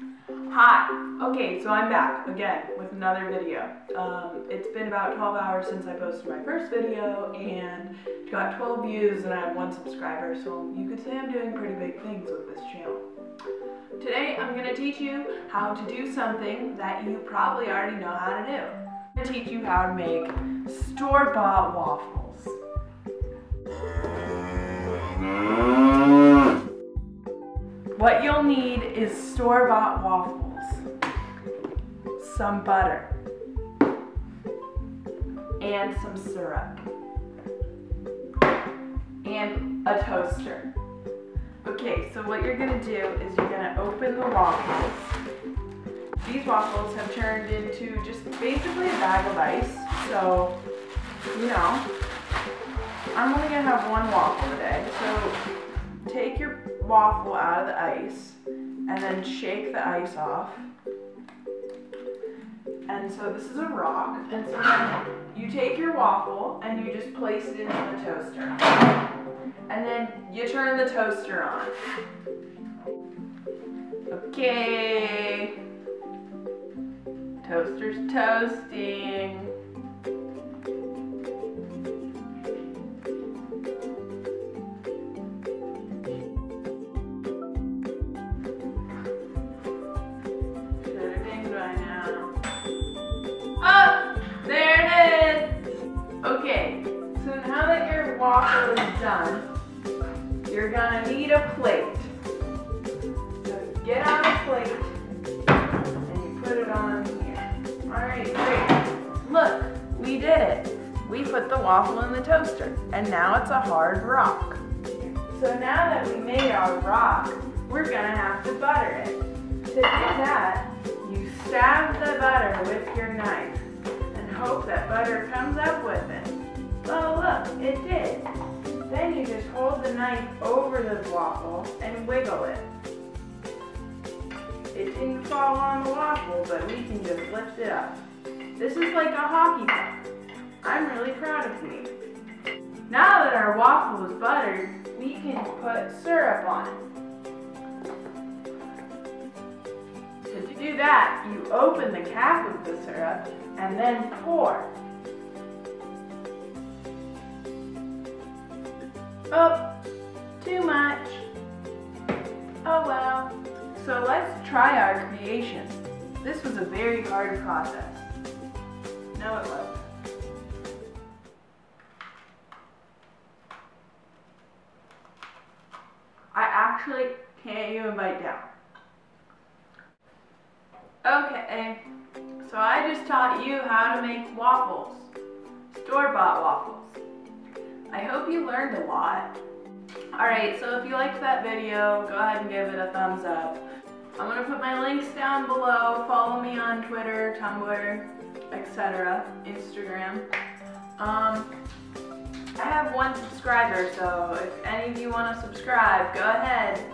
Hi! Okay, so I'm back again with another video. Um, it's been about 12 hours since I posted my first video and got 12 views and I have one subscriber, so you could say I'm doing pretty big things with this channel. Today I'm going to teach you how to do something that you probably already know how to do. I'm going to teach you how to make store-bought waffles. What you'll need is store-bought waffles, some butter, and some syrup, and a toaster. Okay, so what you're gonna do is you're gonna open the waffles. These waffles have turned into just basically a bag of ice, so, you know, I'm only gonna have one waffle today, so waffle out of the ice and then shake the ice off. And so this is a rock, and so then you take your waffle and you just place it into the toaster. And then you turn the toaster on. Okay. Toaster's toasting. Done, you're gonna need a plate. So get out a plate and you put it on here. All right, great. Look, we did it. We put the waffle in the toaster and now it's a hard rock. So now that we made our rock, we're gonna have to butter it. To do that, you stab the butter with your knife and hope that butter comes up with it. It did. Then you just hold the knife over the waffle and wiggle it. It didn't fall on the waffle, but we can just lift it up. This is like a hockey puck. I'm really proud of me. Now that our waffle is buttered, we can put syrup on it. To do that, you open the cap of the syrup and then pour. Oh, too much. Oh well. So let's try our creation. This was a very hard process. No, it wasn't. I actually can't even bite down. Okay, so I just taught you how to make waffles, store-bought waffles. I hope you learned a lot. Alright, so if you liked that video, go ahead and give it a thumbs up. I'm going to put my links down below. Follow me on Twitter, Tumblr, etc., Instagram. Um, I have one subscriber, so if any of you want to subscribe, go ahead.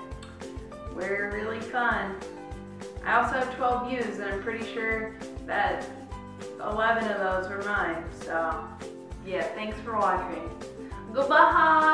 We're really fun. I also have 12 views, and I'm pretty sure that 11 of those were mine. So, yeah, thanks for watching. Goodbye!